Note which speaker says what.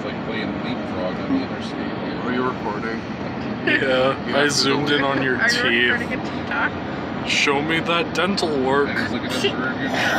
Speaker 1: It's like playing leapfrog on the interstate.
Speaker 2: Are you recording?
Speaker 3: Yeah,
Speaker 2: You
Speaker 3: I zoomed in on your
Speaker 4: Are you
Speaker 3: teeth.
Speaker 4: recording a TikTok?
Speaker 3: Show me that dental work.
Speaker 1: And he's looking at the.